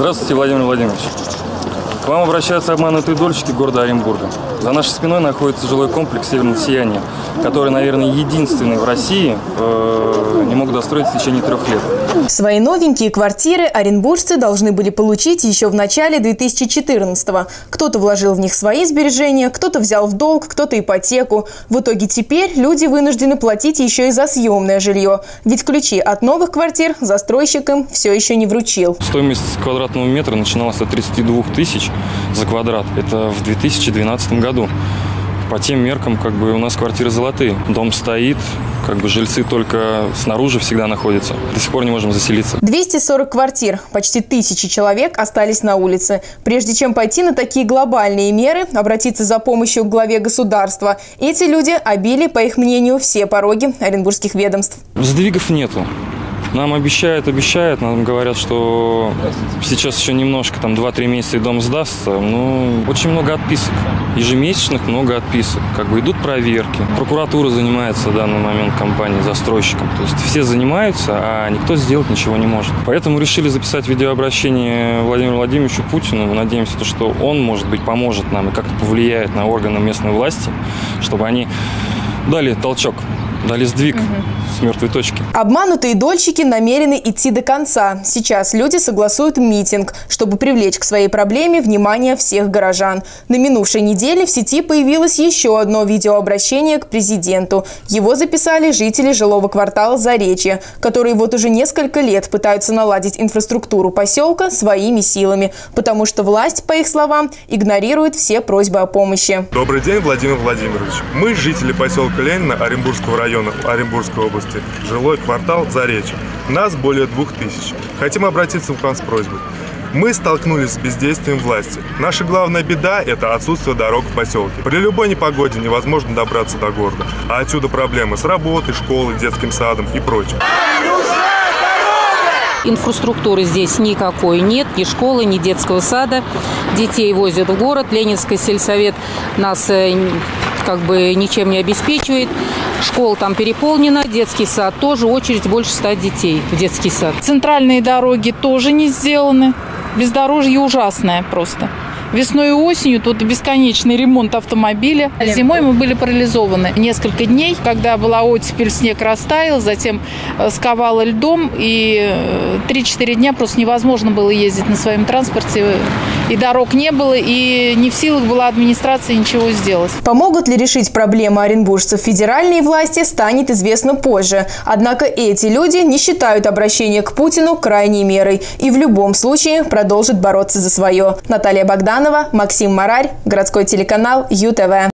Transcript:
Здравствуйте, Владимир Владимирович. К вам обращаются обманутые дольщики города Оренбурга. За нашей спиной находится жилой комплекс «Северное сияние», который, наверное, единственный в России э, не мог достроить в течение трех лет. Свои новенькие квартиры оренбуржцы должны были получить еще в начале 2014-го. Кто-то вложил в них свои сбережения, кто-то взял в долг, кто-то ипотеку. В итоге теперь люди вынуждены платить еще и за съемное жилье. Ведь ключи от новых квартир застройщик им все еще не вручил. Стоимость квадратного метра начиналась от 32 тысяч за квадрат. Это в 2012 году. По тем меркам, как бы у нас квартиры золотые. Дом стоит, как бы жильцы только снаружи всегда находятся. До сих пор не можем заселиться. 240 квартир, почти тысячи человек остались на улице. Прежде чем пойти на такие глобальные меры, обратиться за помощью к главе государства, эти люди обили, по их мнению, все пороги оренбургских ведомств. Сдвигов нету. Нам обещают, обещают, нам говорят, что сейчас еще немножко, там 2-3 месяца и дом сдастся. Ну, очень много отписок. Ежемесячных много отписок. Как бы идут проверки. Прокуратура занимается в данный момент компанией, застройщиком. То есть все занимаются, а никто сделать ничего не может. Поэтому решили записать видеообращение Владимиру Владимировичу Путину. Мы надеемся, что он, может быть, поможет нам и как-то повлияет на органы местной власти, чтобы они дали толчок, дали сдвиг. Угу с мертвой точки. Обманутые дольщики намерены идти до конца. Сейчас люди согласуют митинг, чтобы привлечь к своей проблеме внимание всех горожан. На минувшей неделе в сети появилось еще одно видеообращение к президенту. Его записали жители жилого квартала Заречье, которые вот уже несколько лет пытаются наладить инфраструктуру поселка своими силами, потому что власть, по их словам, игнорирует все просьбы о помощи. Добрый день, Владимир Владимирович. Мы, жители поселка Ленина Оренбургского района Оренбургской области, области, жилой квартал Заречье. Нас более двух тысяч. Хотим обратиться к вам с просьбой. Мы столкнулись с бездействием власти. Наша главная беда – это отсутствие дорог в поселке. При любой непогоде невозможно добраться до города. А отсюда проблемы с работой, школой, детским садом и прочим. Инфраструктуры здесь никакой нет, ни школы, ни детского сада. Детей возят в город. Ленинский сельсовет нас э, как бы ничем не обеспечивает. Школа там переполнена, детский сад тоже, очередь больше ста детей в детский сад. Центральные дороги тоже не сделаны. Бездорожье ужасное просто. Весной и осенью тут бесконечный ремонт автомобиля. Зимой мы были парализованы несколько дней, когда была оттепель, снег растаял, затем э, сковало льдом, и 3-4 э, дня просто невозможно было ездить на своем транспорте, и дорог не было, и не в силах была администрация ничего сделать. Помогут ли решить проблему оренбуржцев федеральные власти, станет известно позже. Однако эти люди не считают обращение к Путину крайней мерой и в любом случае продолжат бороться за свое. Наталья Богдан Романова, Максим Марарь, городской телеканал ЮТВ.